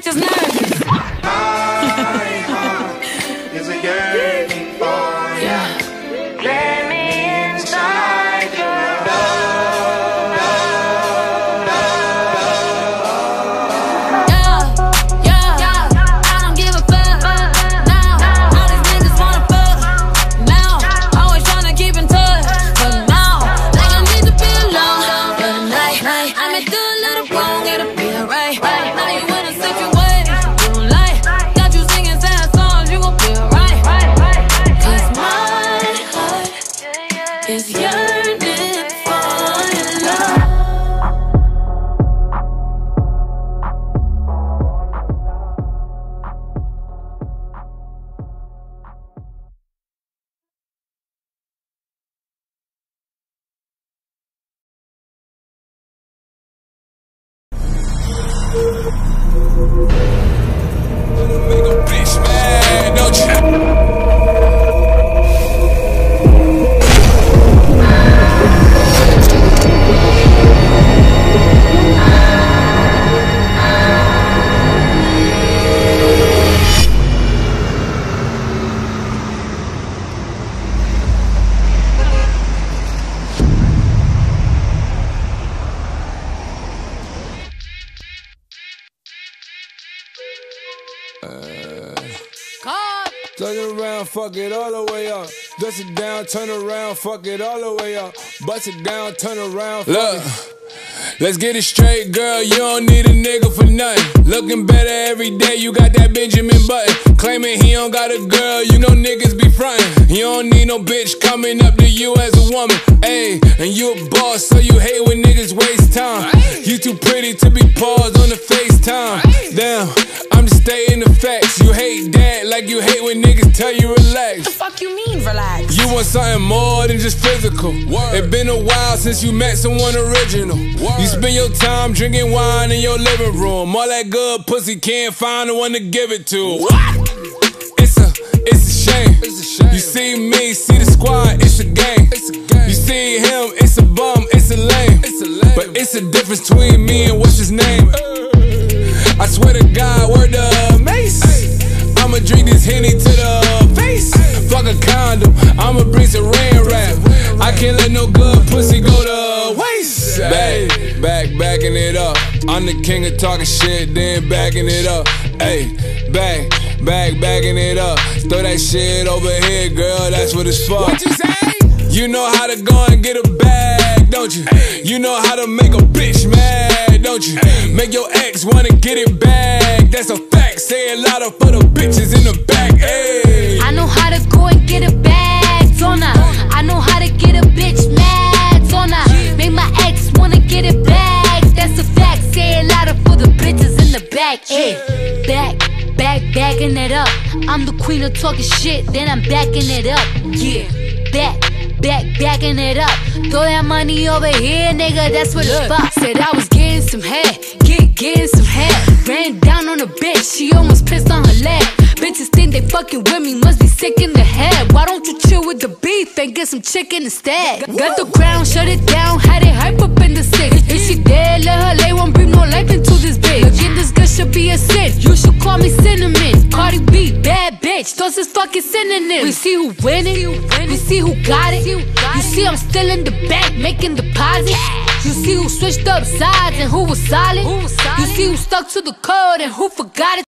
bitches nervous. My heart is a for yeah. yeah. Is yearning Turn it around, fuck it all the way up. Dust it down, turn around, fuck it all the way up. Bust it down, turn around. Look, let's get it straight, girl. You don't need a nigga for nothing. Looking better every day, you got that Benjamin Button. Claiming he don't got a girl, you know niggas be frontin'. You don't need no bitch coming up to you as a woman. Ayy, and you a boss, so you hate when niggas waste time. You too pretty to be paused on the FaceTime. Damn, I'm just stating the you hate when niggas tell you relax. Fuck you mean, relax. You want something more than just physical. It been a while since you met someone original. You spend your time drinking wine in your living room. All that good pussy can't find the one to give it to. What? It's a, it's a shame. You see me, see the squad, it's a game. It's a game. You see him, it's a bum, it's a lame. But it's a difference between me and what's his name. I swear to God, word to Mase. I'ma drink this Henny to the face. Fuck a condom, I'ma bring some rain rap. I can't let no good pussy go to waste. Back, back, backing it up. I'm the king of talking shit, then backing it up. Hey, back, back, backing it up. Throw that shit over here, girl, that's what it's for. What you say? You know how to go and get a bag, don't you? You know how to make a bitch mad, don't you? Make your ex wanna get it back. That's a fact. Say it louder for the bitches in the back. Hey. I know how to go and get a bag, don't I? I know how to get a bitch mad, don't I? Make my ex wanna get it back. That's a fact. Say it louder for the bitches in the back. Hey, back, back, backing it up. I'm the queen of talking shit, then I'm backing it up. Yeah, back. Back, backing it up. Throw that money over here, nigga. That's what it's for. Said I was getting some head, get getting some head. Fucking with me, must be sick in the head. Why don't you chill with the beef and get some chicken instead? Got the crown, shut it down, had it hype up in the six. If she dead, let her lay, won't bring life into this bitch. Again, this girl should be a sin. You should call me cinnamon. Cardi B, bad bitch, those is fucking synonyms. We see who winning, we see who got it. You see I'm still in the bank making deposits. You see who switched up sides and who was solid. You see who stuck to the code and who forgot it.